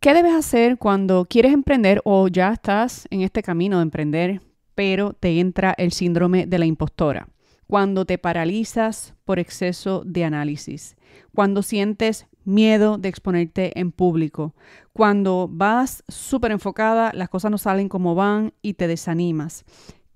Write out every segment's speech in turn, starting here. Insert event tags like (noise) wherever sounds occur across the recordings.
¿Qué debes hacer cuando quieres emprender o ya estás en este camino de emprender, pero te entra el síndrome de la impostora? Cuando te paralizas por exceso de análisis, cuando sientes miedo de exponerte en público, cuando vas súper enfocada, las cosas no salen como van y te desanimas.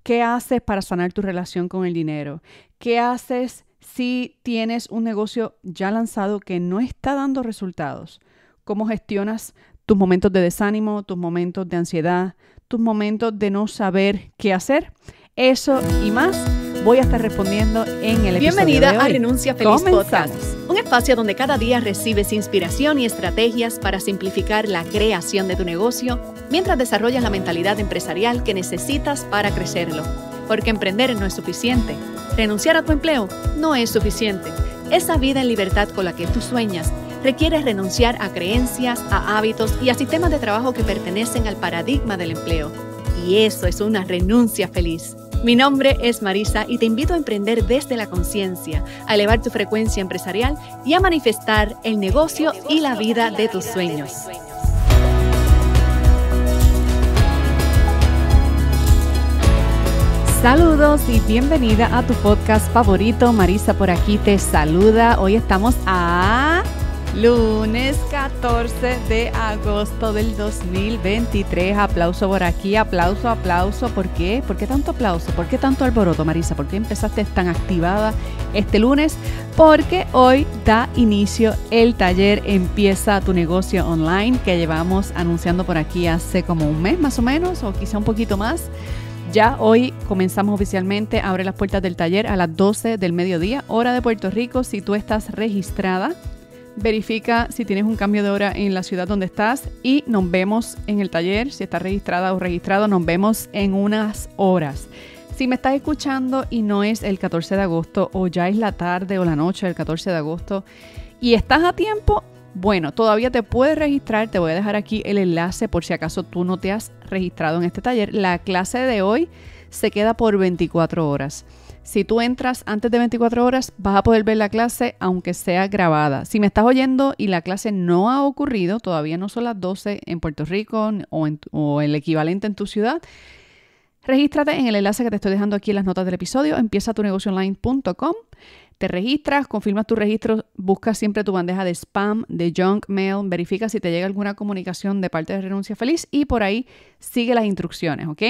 ¿Qué haces para sanar tu relación con el dinero? ¿Qué haces si tienes un negocio ya lanzado que no está dando resultados? ¿Cómo gestionas tus momentos de desánimo, tus momentos de ansiedad, tus momentos de no saber qué hacer. Eso y más voy a estar respondiendo en el episodio Bienvenida de hoy. a Renuncia Feliz Comenzamos. Podcast, un espacio donde cada día recibes inspiración y estrategias para simplificar la creación de tu negocio mientras desarrollas la mentalidad empresarial que necesitas para crecerlo. Porque emprender no es suficiente. Renunciar a tu empleo no es suficiente. Esa vida en libertad con la que tú sueñas requiere renunciar a creencias, a hábitos y a sistemas de trabajo que pertenecen al paradigma del empleo. Y eso es una renuncia feliz. Mi nombre es Marisa y te invito a emprender desde la conciencia, a elevar tu frecuencia empresarial y a manifestar el negocio y la vida de tus sueños. Saludos y bienvenida a tu podcast favorito. Marisa por aquí te saluda. Hoy estamos a lunes 14 de agosto del 2023. Aplauso por aquí, aplauso, aplauso. ¿Por qué? ¿Por qué tanto aplauso? ¿Por qué tanto alboroto, Marisa? ¿Por qué empezaste tan activada este lunes? Porque hoy da inicio el taller Empieza tu negocio online que llevamos anunciando por aquí hace como un mes más o menos o quizá un poquito más. Ya hoy comenzamos oficialmente, abre las puertas del taller a las 12 del mediodía, hora de Puerto Rico. Si tú estás registrada, verifica si tienes un cambio de hora en la ciudad donde estás y nos vemos en el taller. Si estás registrada o registrado, nos vemos en unas horas. Si me estás escuchando y no es el 14 de agosto o ya es la tarde o la noche del 14 de agosto y estás a tiempo, bueno, todavía te puedes registrar. Te voy a dejar aquí el enlace por si acaso tú no te has registrado en este taller. La clase de hoy se queda por 24 horas. Si tú entras antes de 24 horas, vas a poder ver la clase aunque sea grabada. Si me estás oyendo y la clase no ha ocurrido, todavía no son las 12 en Puerto Rico o, en- el equivalente en tu ciudad, regístrate en el enlace que te estoy dejando aquí en las notas del episodio, empieza tu negocioonline.com. Te registras, confirmas tu registro, busca siempre tu bandeja de spam, de junk mail, verifica si te llega alguna comunicación de parte de Renuncia Feliz y por ahí sigue las instrucciones, ¿ok?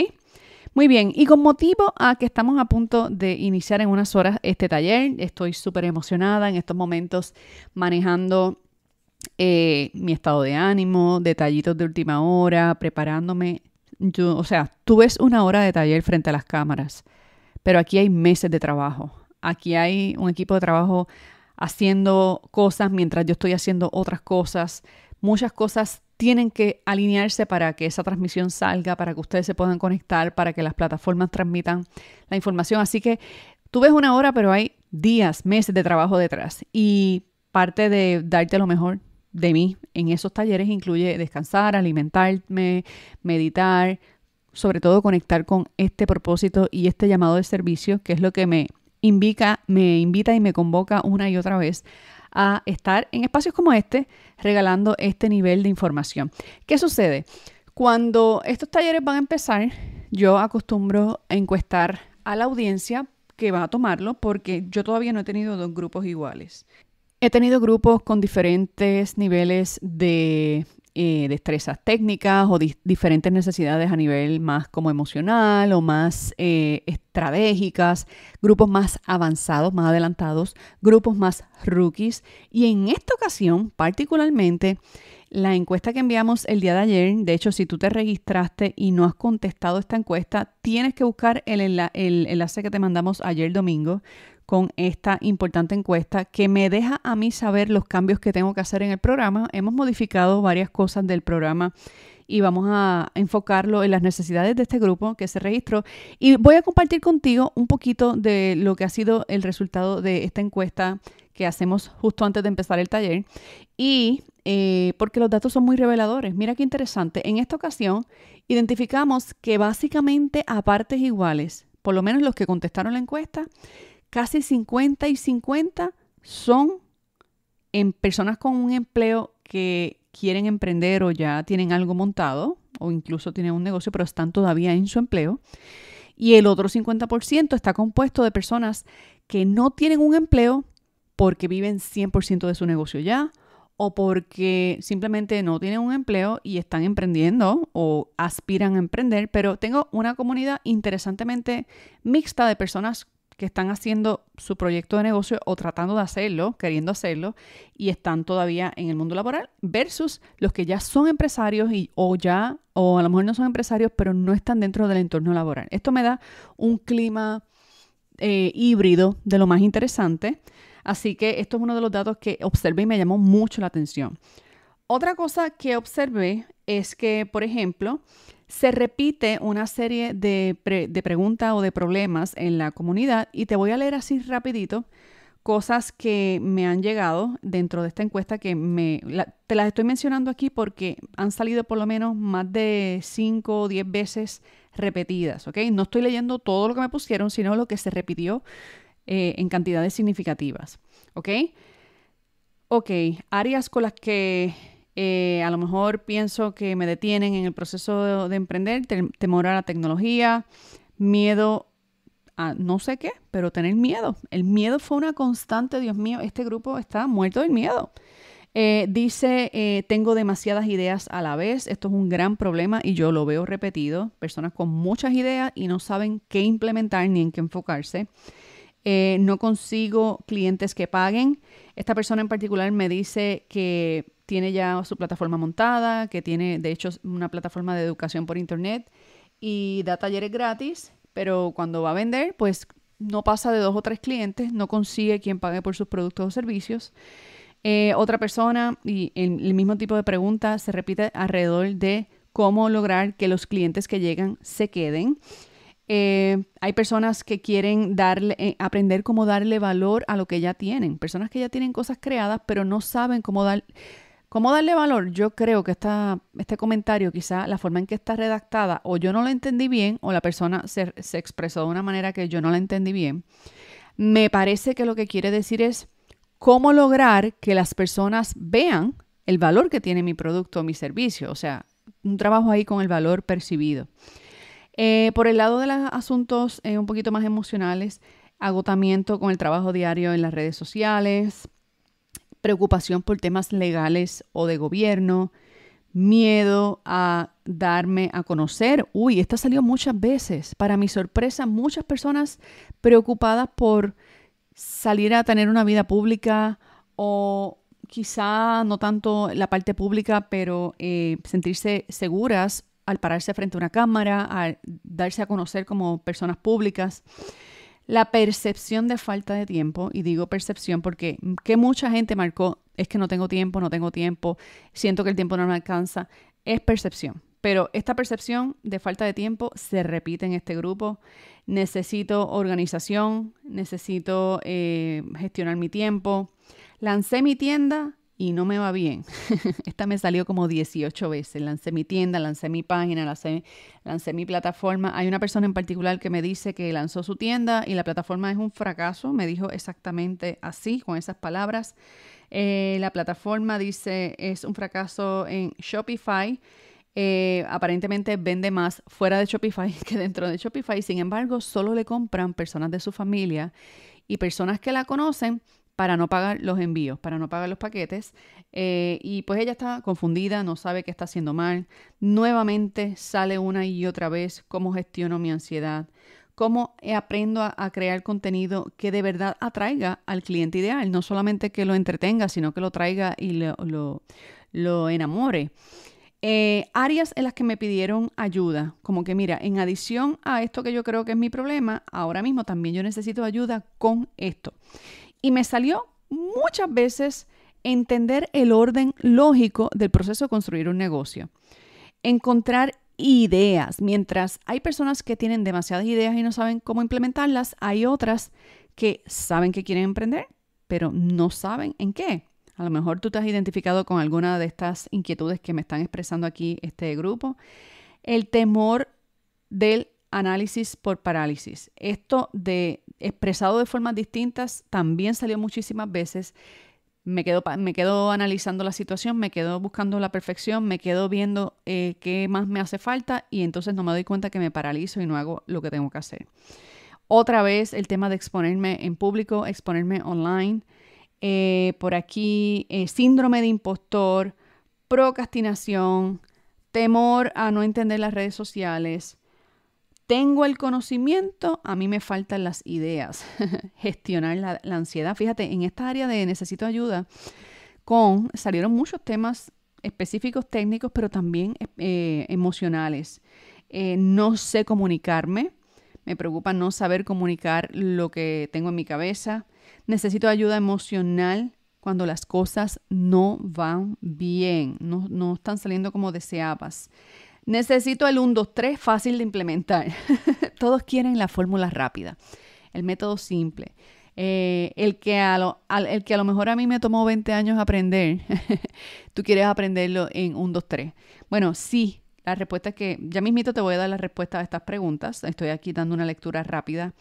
Muy bien, y con motivo a que estamos a punto de iniciar en unas horas este taller, estoy súper emocionada en estos momentos manejando eh, mi estado de ánimo, detallitos de última hora, preparándome. Yo, o sea, tú ves una hora de taller frente a las cámaras, pero aquí hay meses de trabajo. Aquí hay un equipo de trabajo haciendo cosas mientras yo estoy haciendo otras cosas. Muchas cosas tienen que alinearse para que esa transmisión salga, para que ustedes se puedan conectar, para que las plataformas transmitan la información. Así que tú ves una hora, pero hay días, meses de trabajo detrás. Y parte de darte lo mejor de mí en esos talleres incluye descansar, alimentarme, meditar, sobre todo conectar con este propósito y este llamado de servicio, que es lo que me invita, me invita y me convoca una y otra vez a estar en espacios como este, regalando este nivel de información. ¿Qué sucede? Cuando estos talleres van a empezar, yo acostumbro a encuestar a la audiencia que va a tomarlo porque yo todavía no he tenido dos grupos iguales. He tenido grupos con diferentes niveles de eh, destrezas técnicas o di- diferentes necesidades a nivel más como emocional o más eh, estratégicas, grupos más avanzados, más adelantados, grupos más rookies. Y en esta ocasión, particularmente, la encuesta que enviamos el día de ayer, de hecho, si tú te registraste y no has contestado esta encuesta, tienes que buscar el, el enlace que te mandamos ayer domingo con esta importante encuesta que me deja a mí saber los cambios que tengo que hacer en el programa. Hemos modificado varias cosas del programa y vamos a enfocarlo en las necesidades de este grupo que se registró. Y voy a compartir contigo un poquito de lo que ha sido el resultado de esta encuesta que hacemos justo antes de empezar el taller. Y eh, porque los datos son muy reveladores. Mira qué interesante. En esta ocasión identificamos que básicamente a partes iguales, por lo menos los que contestaron la encuesta, casi 50 y 50 son en personas con un empleo que quieren emprender o ya tienen algo montado o incluso tienen un negocio pero están todavía en su empleo. Y el otro 50% está compuesto de personas que no tienen un empleo porque viven 100% de su negocio ya o porque simplemente no tienen un empleo y están emprendiendo o aspiran a emprender, pero tengo una comunidad interesantemente mixta de personas que están haciendo su proyecto de negocio o tratando de hacerlo, queriendo hacerlo, y están todavía en el mundo laboral, versus los que ya son empresarios y, o ya, o a lo mejor no son empresarios, pero no están dentro del entorno laboral. Esto me da un clima eh, híbrido de lo más interesante. Así que esto es uno de los datos que observé y me llamó mucho la atención. Otra cosa que observé es que, por ejemplo, se repite una serie de, preguntas o de problemas en la comunidad y te voy a leer así rapidito cosas que me han llegado dentro de esta encuesta que me, te las estoy mencionando aquí porque han salido por lo menos más de 5 o 10 veces repetidas, ¿ok? No estoy leyendo todo lo que me pusieron, sino lo que se repitió eh, en cantidades significativas, ¿ok? Ok, áreas con las que eh, a lo mejor pienso que me detienen en el proceso de, emprender, temor a la tecnología, miedo a no sé qué, pero tener miedo. El miedo fue una constante, Dios mío, este grupo está muerto del miedo. Eh, dice, eh, tengo demasiadas ideas a la vez. Esto es un gran problema y yo lo veo repetido. Personas con muchas ideas y no saben qué implementar ni en qué enfocarse. no consigo clientes que paguen. Esta persona en particular me dice que tiene ya su plataforma montada, que tiene de hecho una plataforma de educación por internet y da talleres gratis, pero cuando va a vender, pues no pasa de dos o tres clientes, no consigue quien pague por sus productos o servicios. Eh, otra persona y el, mismo tipo de pregunta se repite alrededor de cómo lograr que los clientes que llegan se queden. Eh, hay personas que quieren darle, eh, aprender cómo darle valor a lo que ya tienen. Personas que ya tienen cosas creadas, pero no saben cómo dar, ¿Cómo darle valor? Yo creo que esta, este comentario, quizá la forma en que está redactada, o yo no lo entendí bien, o la persona se, se expresó de una manera que yo no la entendí bien. Me parece que lo que quiere decir es cómo lograr que las personas vean el valor que tiene mi producto o mi servicio. O sea, un trabajo ahí con el valor percibido. Eh, por el lado de los asuntos eh, un poquito más emocionales, agotamiento con el trabajo diario en las redes sociales, preocupación por temas legales o de gobierno, miedo a darme a conocer. Uy, esta salió muchas veces. Para mi sorpresa, muchas personas preocupadas por salir a tener una vida pública o quizá no tanto la parte pública, pero eh, sentirse seguras al pararse frente a una cámara, al darse a conocer como personas públicas. La percepción de falta de tiempo, y digo percepción porque que mucha gente marcó es que no tengo tiempo, no tengo tiempo, siento que el tiempo no me alcanza, es percepción. Pero esta percepción de falta de tiempo se repite en este grupo. Necesito organización, necesito eh, gestionar mi tiempo. Lancé mi tienda y no me va bien. (laughs) Esta me salió como 18 veces. Lancé mi tienda, lancé mi página, lancé, lancé mi plataforma. Hay una persona en particular que me dice que lanzó su tienda y la plataforma es un fracaso. Me dijo exactamente así, con esas palabras. Eh, la plataforma dice es un fracaso en Shopify. Eh, aparentemente vende más fuera de Shopify (laughs) que dentro de Shopify. Sin embargo, solo le compran personas de su familia y personas que la conocen para no pagar los envíos, para no pagar los paquetes. Eh, y pues ella está confundida, no sabe qué está haciendo mal. Nuevamente sale una y otra vez cómo gestiono mi ansiedad, cómo aprendo a, crear contenido que de verdad atraiga al cliente ideal, no solamente que lo entretenga, sino que lo traiga y lo, lo, enamore. Eh, áreas en las que me pidieron ayuda, como que mira, en adición a esto que yo creo que es mi problema, ahora mismo también yo necesito ayuda con esto. Y me salió muchas veces entender el orden lógico del proceso de construir un negocio. Encontrar ideas. Mientras hay personas que tienen demasiadas ideas y no saben cómo implementarlas, hay otras que saben que quieren emprender, pero no saben en qué. A lo mejor tú te has identificado con alguna de estas inquietudes que me están expresando aquí este grupo. El temor del análisis por parálisis. Esto de expresado de formas distintas también salió muchísimas veces. me quedo, me quedo analizando la situación, me quedo buscando la perfección, me quedo viendo eh, qué más me hace falta y entonces no me doy cuenta que me paralizo y no hago lo que tengo que hacer. Otra vez el tema de exponerme en público, exponerme online. Eh, por aquí, eh, síndrome de impostor, procrastinación, temor a no entender las redes sociales. Tengo el conocimiento, a mí me faltan las ideas. (laughs) Gestionar la, ansiedad. Fíjate, en esta área de necesito ayuda, con salieron muchos temas específicos técnicos, pero también eh, emocionales. no sé comunicarme, me preocupa no saber comunicar lo que tengo en mi cabeza. Necesito ayuda emocional cuando las cosas no van bien, no, están saliendo como deseabas. Necesito el 1, 2, 3 fácil de implementar. (laughs) Todos quieren la fórmula rápida, el método simple. Eh, el, que a lo, el que a lo mejor a mí me tomó 20 años aprender, (laughs) tú quieres aprenderlo en 1, 2, 3. Bueno, sí, la respuesta es que ya mismito te voy a dar la respuesta a estas preguntas. Estoy aquí dando una lectura rápida.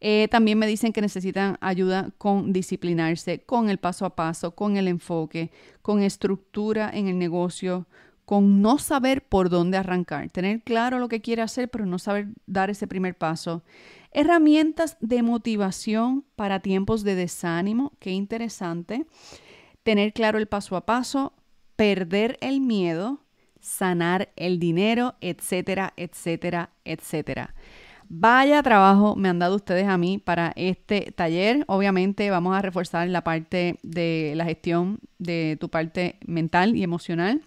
Eh, también me dicen que necesitan ayuda con disciplinarse, con el paso a paso, con el enfoque, con estructura en el negocio, con no saber por dónde arrancar, tener claro lo que quiere hacer, pero no saber dar ese primer paso. Herramientas de motivación para tiempos de desánimo, qué interesante. Tener claro el paso a paso, perder el miedo, sanar el dinero, etcétera, etcétera, etcétera. Vaya trabajo me han dado ustedes a mí para este taller. Obviamente vamos a reforzar la parte de la gestión de tu parte mental y emocional.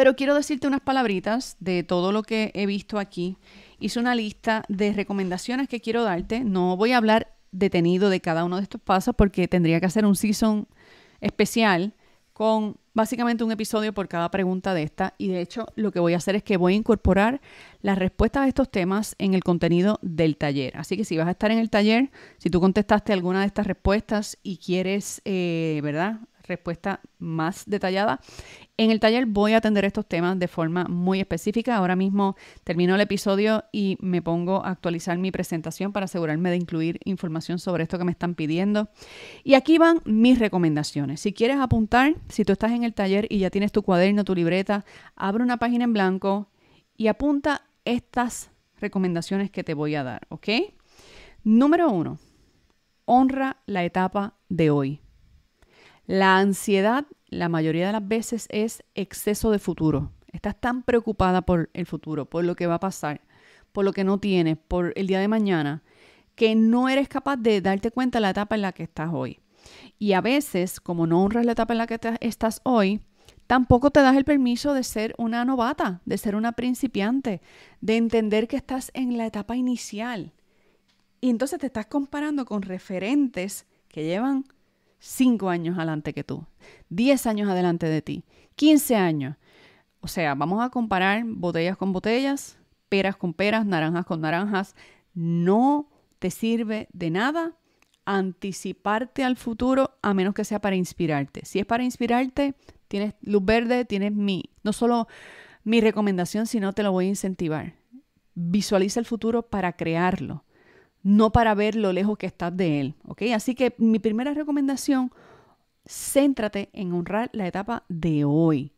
Pero quiero decirte unas palabritas de todo lo que he visto aquí. Hice una lista de recomendaciones que quiero darte. No voy a hablar detenido de cada uno de estos pasos porque tendría que hacer un season especial con básicamente un episodio por cada pregunta de esta y de hecho lo que voy a hacer es que voy a incorporar las respuestas a estos temas en el contenido del taller. Así que si vas a estar en el taller, si tú contestaste alguna de estas respuestas y quieres, eh, ¿verdad? Respuesta más detallada. En el taller voy a atender estos temas de forma muy específica. Ahora mismo termino el episodio y me pongo a actualizar mi presentación para asegurarme de incluir información sobre esto que me están pidiendo. Y aquí van mis recomendaciones. Si quieres apuntar, si tú estás en el taller y ya tienes tu cuaderno, tu libreta, abre una página en blanco y apunta estas recomendaciones que te voy a dar, ¿ok? Número uno, honra la etapa de hoy. La ansiedad, la mayoría de las veces, es exceso de futuro. Estás tan preocupada por el futuro, por lo que va a pasar, por lo que no tienes, por el día de mañana, que no eres capaz de darte cuenta de la etapa en la que estás hoy. Y a veces, como no honras la etapa en la que estás hoy, tampoco te das el permiso de ser una novata, de ser una principiante, de entender que estás en la etapa inicial. Y entonces te estás comparando con referentes que llevan 5 años adelante que tú, 10 años adelante de ti, 15 años. O sea, vamos a comparar botellas con botellas, peras con peras, naranjas con naranjas. No te sirve de nada anticiparte al futuro a menos que sea para inspirarte. Si es para inspirarte, tienes luz verde, tienes mi, no solo mi recomendación, sino te lo voy a incentivar. Visualiza el futuro para crearlo no para ver lo lejos que estás de él. ¿ok? Así que mi primera recomendación, céntrate en honrar la etapa de hoy.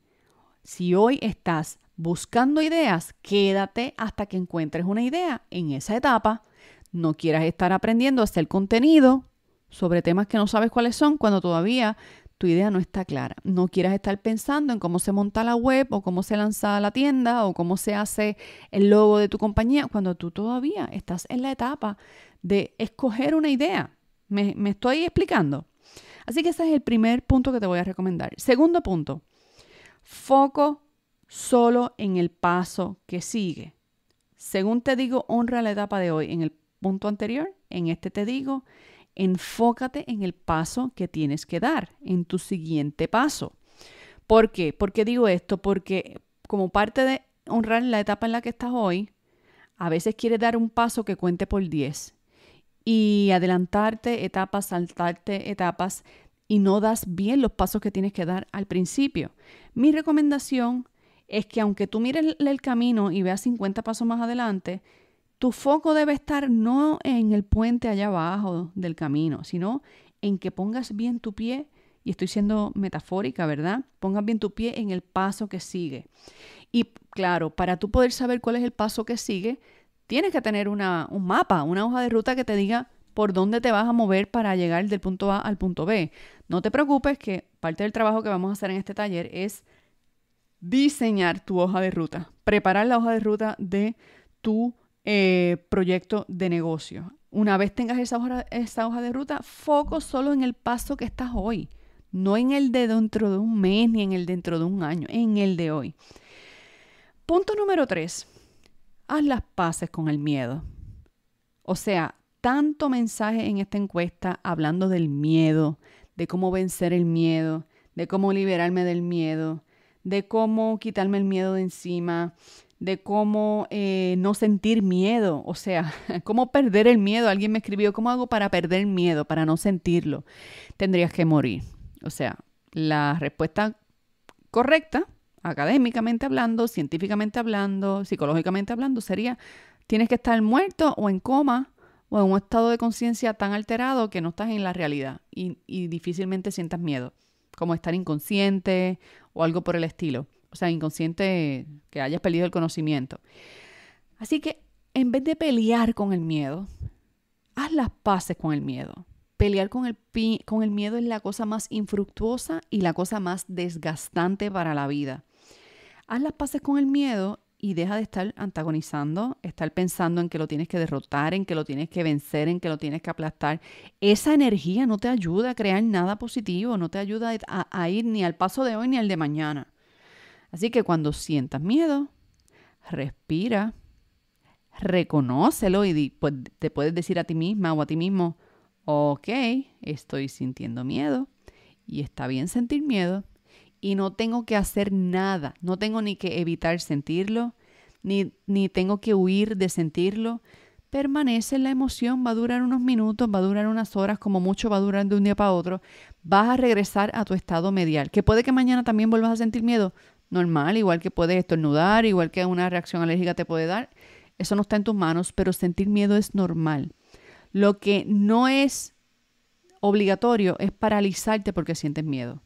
Si hoy estás buscando ideas, quédate hasta que encuentres una idea en esa etapa. No quieras estar aprendiendo a hacer contenido sobre temas que no sabes cuáles son cuando todavía tu idea no está clara. No quieras estar pensando en cómo se monta la web o cómo se lanza la tienda o cómo se hace el logo de tu compañía cuando tú todavía estás en la etapa de escoger una idea. ¿Me, estoy explicando? Así que ese es el primer punto que te voy a recomendar. Segundo punto, foco solo en el paso que sigue. Según te digo, honra la etapa de hoy. En el punto anterior, en este te digo, enfócate en el paso que tienes que dar, en tu siguiente paso. ¿Por qué? ¿Por qué digo esto? Porque como parte de honrar la etapa en la que estás hoy, a veces quieres dar un paso que cuente por 10 y adelantarte etapas, saltarte etapas y no das bien los pasos que tienes que dar al principio. Mi recomendación es que aunque tú mires el camino y veas 50 pasos más adelante, tu foco debe estar no en el puente allá abajo del camino, sino en que pongas bien tu pie y estoy siendo metafórica, ¿verdad? Pongas bien tu pie en el paso que sigue. Y claro, para tú poder saber cuál es el paso que sigue, tienes que tener una, un mapa, una hoja de ruta que te diga por dónde te vas a mover para llegar del punto A al punto B. No te preocupes que parte del trabajo que vamos a hacer en este taller es diseñar tu hoja de ruta, preparar la hoja de ruta de tu eh, proyecto de negocio. Una vez tengas esa hoja, esa hoja de ruta, foco solo en el paso que estás hoy, no en el de dentro de un mes ni en el dentro de un año, en el de hoy. Punto número tres, haz las paces con el miedo. O sea, tanto mensaje en esta encuesta hablando del miedo, de cómo vencer el miedo, de cómo liberarme del miedo, de cómo quitarme el miedo de encima, de cómo eh, no sentir miedo, o sea, (laughs) cómo perder el miedo. Alguien me escribió, ¿cómo hago para perder el miedo, para no sentirlo? Tendrías que morir. O sea, la respuesta correcta, académicamente hablando, científicamente hablando, psicológicamente hablando, sería, tienes que estar muerto o en coma o en un estado de conciencia tan alterado que no estás en la realidad y, y, difícilmente sientas miedo, como estar inconsciente o algo por el estilo. O sea, inconsciente que hayas perdido el conocimiento. Así que en vez de pelear con el miedo, haz las paces con el miedo. Pelear con el, con el miedo es la cosa más infructuosa y la cosa más desgastante para la vida. Haz las paces con el miedo y deja de estar antagonizando, estar pensando en que lo tienes que derrotar, en que lo tienes que vencer, en que lo tienes que aplastar. Esa energía no te ayuda a crear nada positivo, no te ayuda a, ir ni al paso de hoy ni al de mañana. Así que cuando sientas miedo, respira, reconócelo y pues, te puedes decir a ti misma o a ti mismo, ok, estoy sintiendo miedo y está bien sentir miedo, y no tengo que hacer nada, no tengo ni que evitar sentirlo, ni, ni tengo que huir de sentirlo. Permanece la emoción, va a durar unos minutos, va a durar unas horas, como mucho va a durar de un día para otro. Vas a regresar a tu estado medial, que puede que mañana también vuelvas a sentir miedo, normal, igual que puedes estornudar, igual que una reacción alérgica te puede dar. Eso no está en tus manos, pero sentir miedo es normal. Lo que no es obligatorio es paralizarte porque sientes miedo.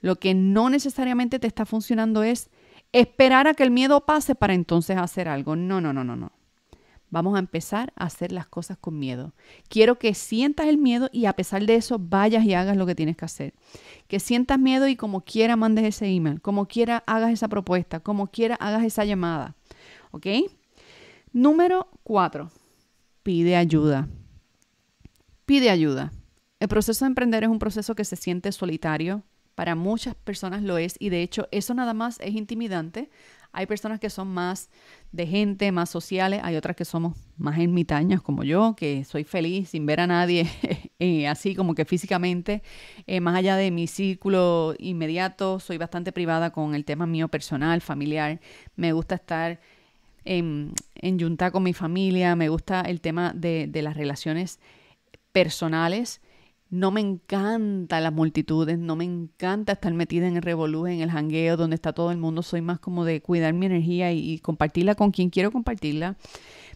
Lo que no necesariamente te está funcionando es esperar a que el miedo pase para entonces hacer algo. No, no, no, no, no. Vamos a empezar a hacer las cosas con miedo. Quiero que sientas el miedo y a pesar de eso vayas y hagas lo que tienes que hacer. Que sientas miedo y como quiera mandes ese email, como quiera hagas esa propuesta, como quiera hagas esa llamada. ¿Ok? Número cuatro, pide ayuda. Pide ayuda. El proceso de emprender es un proceso que se siente solitario, para muchas personas lo es y de hecho eso nada más es intimidante. Hay personas que son más de gente, más sociales, hay otras que somos más ermitañas como yo, que soy feliz sin ver a nadie (laughs) eh, así como que físicamente, eh, más allá de mi círculo inmediato, soy bastante privada con el tema mío personal, familiar. Me gusta estar en, en con mi familia, me gusta el tema de las relaciones personales no me encanta las multitudes, no me encanta estar metida en el revolú, en el jangueo, donde está todo el mundo. Soy más como de cuidar mi energía y, compartirla con quien quiero compartirla.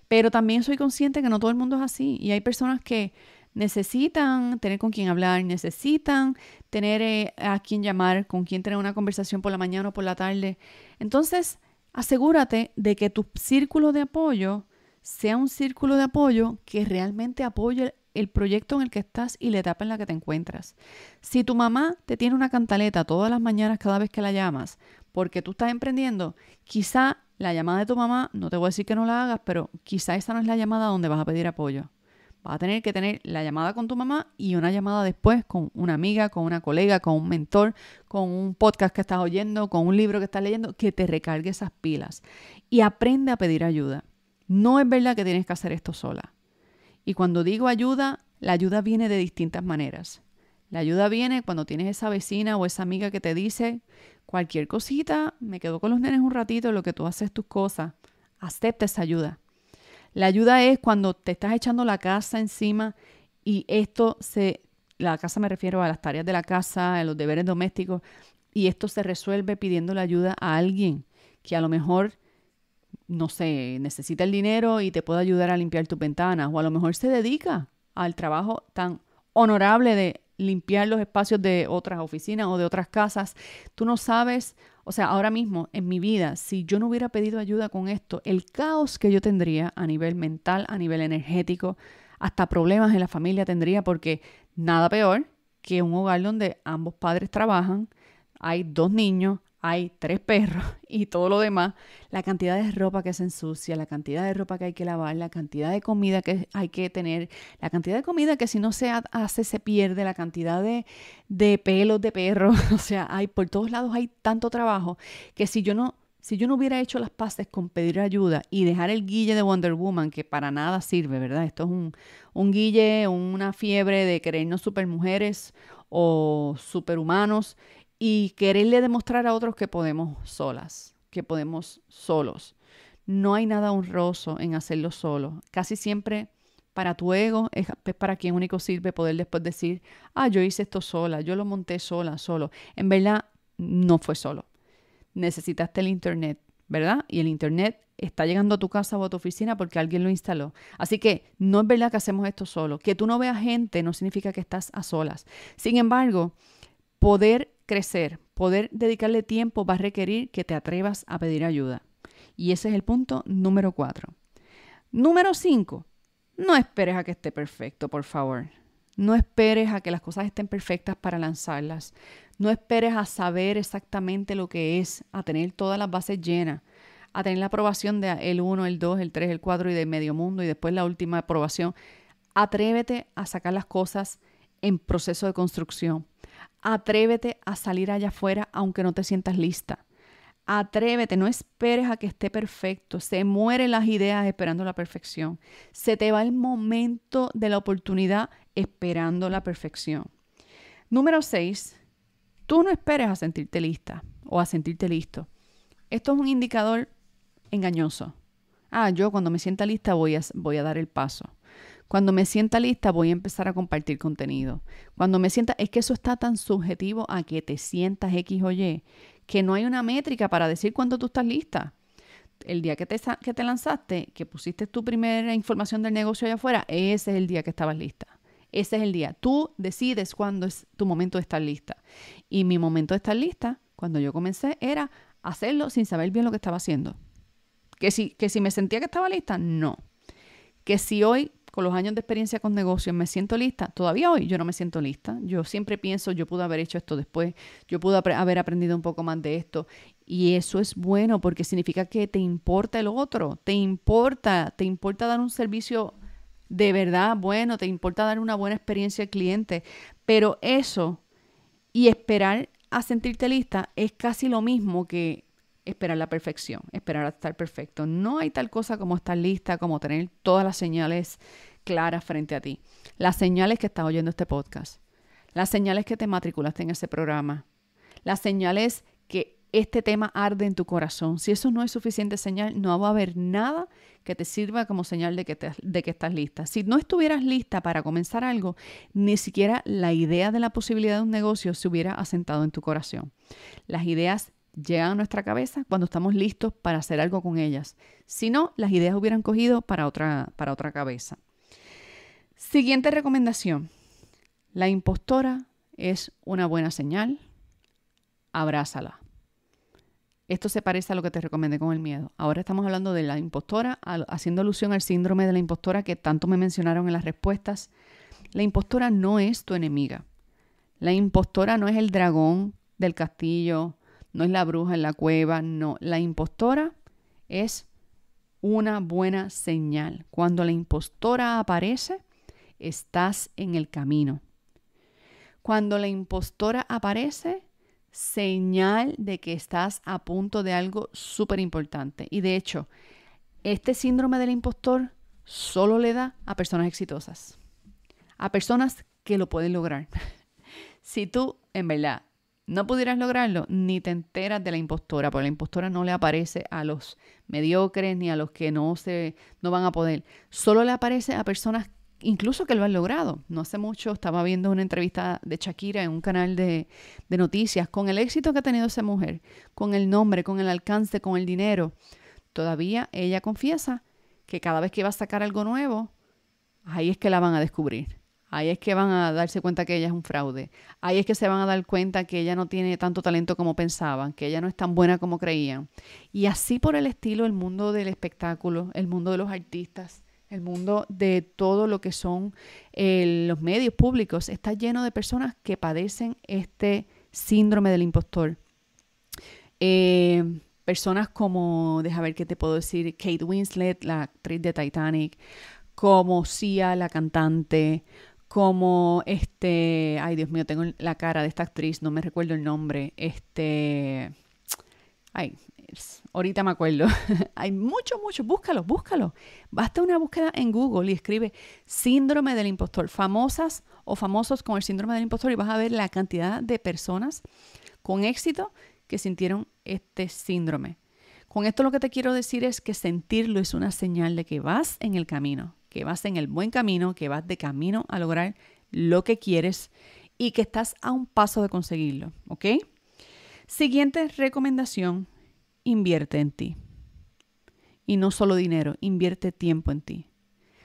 Pero también soy consciente que no todo el mundo es así. Y hay personas que necesitan tener con quien hablar, necesitan tener eh, a quien llamar, con quien tener una conversación por la mañana o por la tarde. Entonces, asegúrate de que tu círculo de apoyo sea un círculo de apoyo que realmente apoye el proyecto en el que estás y la etapa en la que te encuentras. Si tu mamá te tiene una cantaleta todas las mañanas cada vez que la llamas porque tú estás emprendiendo, quizá la llamada de tu mamá, no te voy a decir que no la hagas, pero quizá esa no es la llamada donde vas a pedir apoyo. Vas a tener que tener la llamada con tu mamá y una llamada después con una amiga, con una colega, con un mentor, con un podcast que estás oyendo, con un libro que estás leyendo, que te recargue esas pilas. Y aprende a pedir ayuda. No es verdad que tienes que hacer esto sola. Y cuando digo ayuda, la ayuda viene de distintas maneras. La ayuda viene cuando tienes esa vecina o esa amiga que te dice, cualquier cosita, me quedo con los nenes un ratito, lo que tú haces tus cosas. Acepta esa ayuda. La ayuda es cuando te estás echando la casa encima y esto se, la casa me refiero a las tareas de la casa, a los deberes domésticos, y esto se resuelve pidiendo la ayuda a alguien que a lo mejor no sé, necesita el dinero y te puede ayudar a limpiar tus ventanas o a lo mejor se dedica al trabajo tan honorable de limpiar los espacios de otras oficinas o de otras casas. Tú no sabes, o sea, ahora mismo en mi vida, si yo no hubiera pedido ayuda con esto, el caos que yo tendría a nivel mental, a nivel energético, hasta problemas en la familia tendría, porque nada peor que un hogar donde ambos padres trabajan, hay dos niños, hay tres perros (laughs) y todo lo demás, la cantidad de ropa que se ensucia, la cantidad de ropa que hay que lavar, la cantidad de comida que hay que tener, la cantidad de comida que si no se hace se pierde, la cantidad de, de pelos de perro, (laughs) o sea, hay por todos lados hay tanto trabajo que si yo no si yo no hubiera hecho las paces con pedir ayuda y dejar el guille de Wonder Woman, que para nada sirve, ¿verdad? Esto es un, un guille, una fiebre de creernos supermujeres o superhumanos y quererle demostrar a otros que podemos solas, que podemos solos. No hay nada honroso en hacerlo solo. Casi siempre para tu ego es, para quien único sirve poder después decir, ah, yo hice esto sola, yo lo monté sola, solo. En verdad, no fue solo. Necesitaste el Internet, ¿verdad? Y el Internet está llegando a tu casa o a tu oficina porque alguien lo instaló. Así que no es verdad que hacemos esto solo. Que tú no veas gente no significa que estás a solas. Sin embargo, poder crecer, poder dedicarle tiempo va a requerir que te atrevas a pedir ayuda. Y ese es el punto número cuatro. Número cinco, no esperes a que esté perfecto, por favor. No esperes a que las cosas estén perfectas para lanzarlas. No esperes a saber exactamente lo que es, a tener todas las bases llenas, a tener la aprobación de el 1, el 2, el 3, el 4 y de medio mundo y después la última aprobación. Atrévete a sacar las cosas en proceso de construcción. Atrévete a salir allá afuera aunque no te sientas lista. Atrévete, no esperes a que esté perfecto. Se mueren las ideas esperando la perfección. Se te va el momento de la oportunidad esperando la perfección. Número 6. Tú no esperes a sentirte lista o a sentirte listo. Esto es un indicador engañoso. Ah, yo cuando me sienta lista voy a, voy a dar el paso. Cuando me sienta lista voy a empezar a compartir contenido. Cuando me sienta, es que eso está tan subjetivo a que te sientas X o Y, que no hay una métrica para decir cuándo tú estás lista. El día que te, que te lanzaste, que pusiste tu primera información del negocio allá afuera, ese es el día que estabas lista. Ese es el día. Tú decides cuándo es tu momento de estar lista. Y mi momento de estar lista, cuando yo comencé, era hacerlo sin saber bien lo que estaba haciendo. Que si, que si me sentía que estaba lista, no. Que si hoy con los años de experiencia con negocios, me siento lista. Todavía hoy yo no me siento lista. Yo siempre pienso, yo pude haber hecho esto después, yo pude haber aprendido un poco más de esto. Y eso es bueno porque significa que te importa el otro, te importa, te importa dar un servicio de verdad bueno, te importa dar una buena experiencia al cliente. Pero eso y esperar a sentirte lista es casi lo mismo que esperar la perfección, esperar a estar perfecto. No hay tal cosa como estar lista, como tener todas las señales claras frente a ti. Las señales que estás oyendo este podcast, las señales que te matriculaste en ese programa, las señales que este tema arde en tu corazón. Si eso no es suficiente señal, no va a haber nada que te sirva como señal de que, de que estás lista. Si no estuvieras lista para comenzar algo, ni siquiera la idea de la posibilidad de un negocio se hubiera asentado en tu corazón. Las ideas llegan a nuestra cabeza cuando estamos listos para hacer algo con ellas. Si no, las ideas hubieran cogido para otra, para otra cabeza. Siguiente recomendación. La impostora es una buena señal. Abrázala. Esto se parece a lo que te recomendé con el miedo. Ahora estamos hablando de la impostora, haciendo alusión al síndrome de la impostora que tanto me mencionaron en las respuestas. La impostora no es tu enemiga. La impostora no es el dragón del castillo no es la bruja en la cueva, no. La impostora es una buena señal. Cuando la impostora aparece, estás en el camino. Cuando la impostora aparece, señal de que estás a punto de algo súper importante. Y de hecho, este síndrome del impostor solo le da a personas exitosas, a personas que lo pueden lograr. (laughs) si tú, en verdad, no pudieras lograrlo, ni te enteras de la impostora, porque la impostora no le aparece a los mediocres ni a los que no se no van a poder. Solo le aparece a personas incluso que lo han logrado. No hace mucho estaba viendo una entrevista de Shakira en un canal de, de noticias con el éxito que ha tenido esa mujer, con el nombre, con el alcance, con el dinero. Todavía ella confiesa que cada vez que va a sacar algo nuevo, ahí es que la van a descubrir Ahí es que van a darse cuenta que ella es un fraude. Ahí es que se van a dar cuenta que ella no tiene tanto talento como pensaban, que ella no es tan buena como creían. Y así por el estilo, el mundo del espectáculo, el mundo de los artistas, el mundo de todo lo que son los medios públicos, está lleno de personas que padecen este síndrome del impostor. Eh, personas como, deja ver qué te puedo decir, Kate Winslet, la actriz de Titanic, como Sia, la cantante, como este, ay Dios mío, tengo la cara de esta actriz, no me recuerdo el nombre, este, ay, ahorita me acuerdo, (laughs) hay mucho, mucho, búscalo, búscalo, basta una búsqueda en Google y escribe síndrome del impostor, famosas o famosos con el síndrome del impostor y vas a ver la cantidad de personas con éxito que sintieron este síndrome. Con esto lo que te quiero decir es que sentirlo es una señal de que vas en el camino, que vas en el buen camino, que vas de camino a lograr lo que quieres y que estás a un paso de conseguirlo, ¿ok? Siguiente recomendación, invierte en ti. Y no solo dinero, invierte tiempo en ti.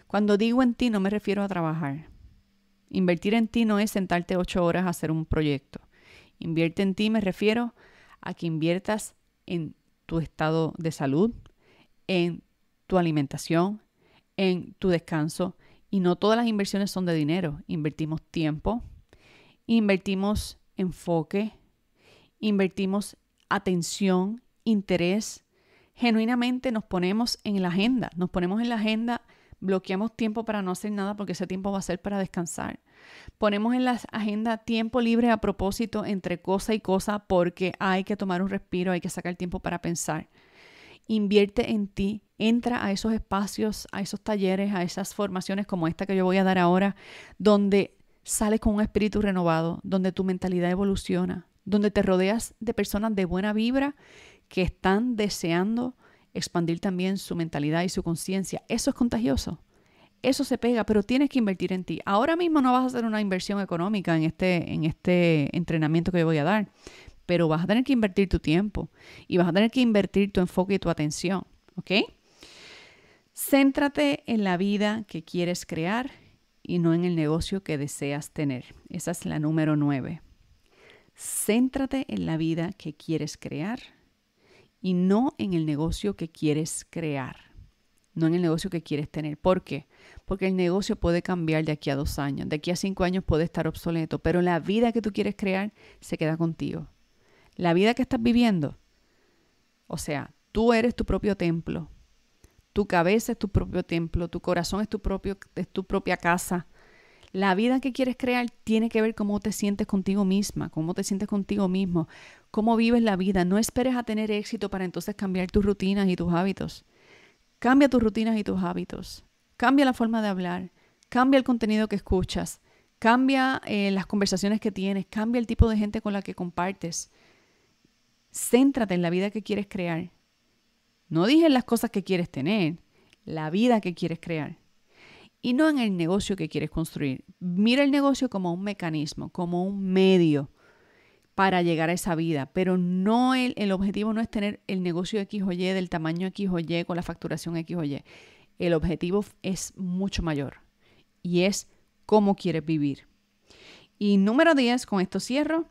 Cuando digo en ti no me refiero a trabajar. Invertir en ti no es sentarte ocho horas a hacer un proyecto. Invierte en ti me refiero a que inviertas en tu estado de salud, en tu alimentación, en tu descanso. Y no todas las inversiones son de dinero. Invertimos tiempo, invertimos enfoque, invertimos atención, interés. Genuinamente nos ponemos en la agenda, nos ponemos en la agenda, bloqueamos tiempo para no hacer nada porque ese tiempo va a ser para descansar. Ponemos en la agenda tiempo libre a propósito entre cosa y cosa porque hay que tomar un respiro, hay que sacar tiempo para pensar. Invierte en ti, entra a esos espacios, a esos talleres, a esas formaciones como esta que yo voy a dar ahora, donde sales con un espíritu renovado, donde tu mentalidad evoluciona, donde te rodeas de personas de buena vibra que están deseando expandir también su mentalidad y su conciencia. Eso es contagioso eso se pega, pero tienes que invertir en ti. Ahora mismo no vas a hacer una inversión económica en este, en este entrenamiento que yo voy a dar, pero vas a tener que invertir tu tiempo y vas a tener que invertir tu enfoque y tu atención, ¿ok? Céntrate en la vida que quieres crear y no en el negocio que deseas tener. Esa es la número nueve. Céntrate en la vida que quieres crear y no en el negocio que quieres crear no en el negocio que quieres tener. ¿Por qué? Porque el negocio puede cambiar de aquí a dos años, de aquí a cinco años puede estar obsoleto, pero la vida que tú quieres crear se queda contigo. La vida que estás viviendo, o sea, tú eres tu propio templo, tu cabeza es tu propio templo, tu corazón es tu, propio, es tu propia casa. La vida que quieres crear tiene que ver cómo te sientes contigo misma, cómo te sientes contigo mismo, cómo vives la vida. No esperes a tener éxito para entonces cambiar tus rutinas y tus hábitos. Cambia tus rutinas y tus hábitos. Cambia la forma de hablar. Cambia el contenido que escuchas. Cambia eh, las conversaciones que tienes. Cambia el tipo de gente con la que compartes. Céntrate en la vida que quieres crear. No dije las cosas que quieres tener, la vida que quieres crear. Y no en el negocio que quieres construir. Mira el negocio como un mecanismo, como un medio para llegar a esa vida, pero no el, el objetivo no es tener el negocio X o Y del tamaño X o Y con la facturación X o Y. El objetivo es mucho mayor y es cómo quieres vivir. Y número 10, con esto cierro,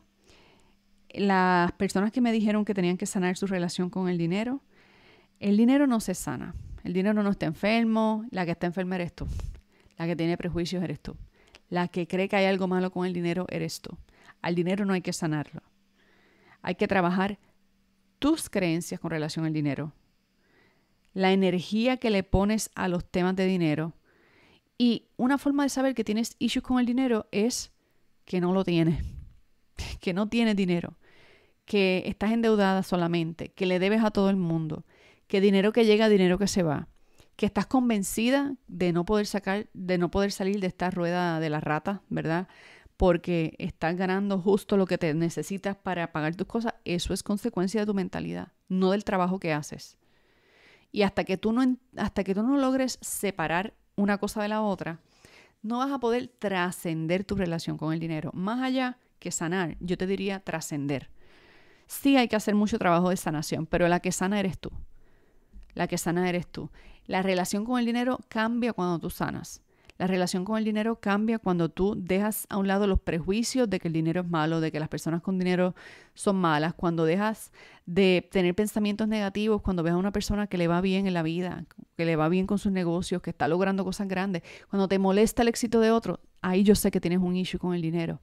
las personas que me dijeron que tenían que sanar su relación con el dinero, el dinero no se sana. El dinero no está enfermo, la que está enferma eres tú. La que tiene prejuicios eres tú. La que cree que hay algo malo con el dinero eres tú. Al dinero no hay que sanarlo. Hay que trabajar tus creencias con relación al dinero, la energía que le pones a los temas de dinero. Y una forma de saber que tienes issues con el dinero es que no lo tienes, (laughs) que no tienes dinero, que estás endeudada solamente, que le debes a todo el mundo, que dinero que llega, dinero que se va, que estás convencida de no poder sacar, de no poder salir de esta rueda de la rata, ¿verdad? porque estás ganando justo lo que te necesitas para pagar tus cosas, eso es consecuencia de tu mentalidad, no del trabajo que haces. Y hasta que tú no, hasta que tú no logres separar una cosa de la otra, no vas a poder trascender tu relación con el dinero. Más allá que sanar, yo te diría trascender. Sí hay que hacer mucho trabajo de sanación, pero la que sana eres tú. La que sana eres tú. La relación con el dinero cambia cuando tú sanas. La relación con el dinero cambia cuando tú dejas a un lado los prejuicios de que el dinero es malo, de que las personas con dinero son malas, cuando dejas de tener pensamientos negativos, cuando ves a una persona que le va bien en la vida, que le va bien con sus negocios, que está logrando cosas grandes, cuando te molesta el éxito de otro, ahí yo sé que tienes un issue con el dinero.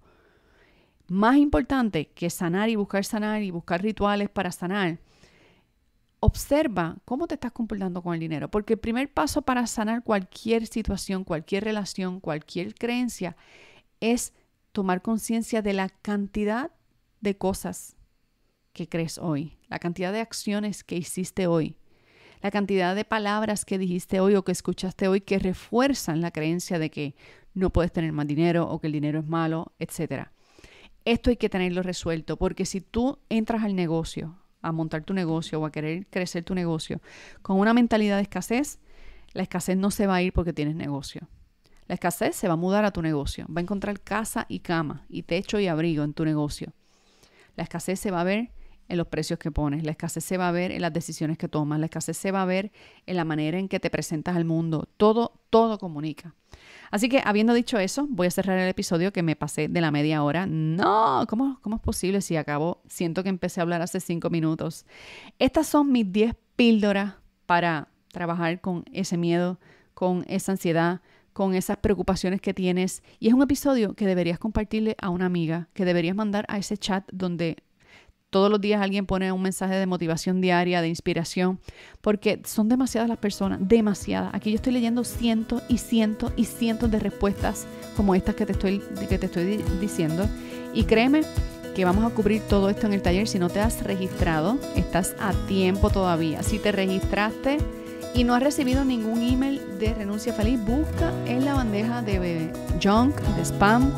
Más importante que sanar y buscar sanar y buscar rituales para sanar observa cómo te estás comportando con el dinero, porque el primer paso para sanar cualquier situación, cualquier relación, cualquier creencia es tomar conciencia de la cantidad de cosas que crees hoy, la cantidad de acciones que hiciste hoy, la cantidad de palabras que dijiste hoy o que escuchaste hoy que refuerzan la creencia de que no puedes tener más dinero o que el dinero es malo, etc. Esto hay que tenerlo resuelto porque si tú entras al negocio a montar tu negocio o a querer crecer tu negocio con una mentalidad de escasez, la escasez no se va a ir porque tienes negocio. La escasez se va a mudar a tu negocio, va a encontrar casa y cama y techo y abrigo en tu negocio. La escasez se va a ver en los precios que pones, la escasez se va a ver en las decisiones que tomas, la escasez se va a ver en la manera en que te presentas al mundo. Todo, todo comunica. Así que habiendo dicho eso, voy a cerrar el episodio que me pasé de la media hora. No, ¿cómo, cómo es posible si acabo? Siento que empecé a hablar hace cinco minutos. Estas son mis 10 píldoras para trabajar con ese miedo, con esa ansiedad, con esas preocupaciones que tienes. Y es un episodio que deberías compartirle a una amiga, que deberías mandar a ese chat donde todos los días alguien pone un mensaje de motivación diaria, de inspiración, porque son demasiadas las personas, demasiadas. Aquí yo estoy leyendo cientos y cientos y cientos de respuestas como estas que te estoy, que te estoy diciendo. Y créeme que vamos a cubrir todo esto en el taller. Si no te has registrado, estás a tiempo todavía. Si te registraste y no has recibido ningún email de renuncia feliz, busca en la bandeja de junk, de spam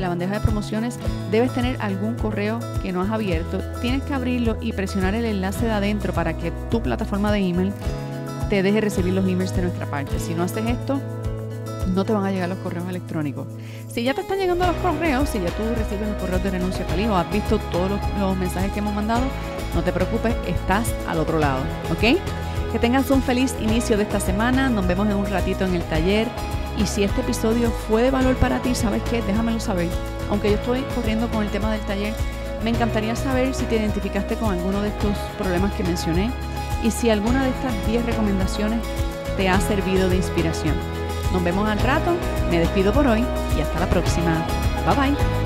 la bandeja de promociones debes tener algún correo que no has abierto. Tienes que abrirlo y presionar el enlace de adentro para que tu plataforma de email te deje recibir los emails de nuestra parte. Si no haces esto, no te van a llegar los correos electrónicos. Si ya te están llegando los correos, si ya tú recibes los correos de renuncia feliz o has visto todos los, los mensajes que hemos mandado, no te preocupes, estás al otro lado, ¿ok? Que tengas un feliz inicio de esta semana. Nos vemos en un ratito en el taller. Y si este episodio fue de valor para ti, ¿sabes qué? Déjamelo saber. Aunque yo estoy corriendo con el tema del taller, me encantaría saber si te identificaste con alguno de estos problemas que mencioné y si alguna de estas 10 recomendaciones te ha servido de inspiración. Nos vemos al rato, me despido por hoy y hasta la próxima. Bye bye.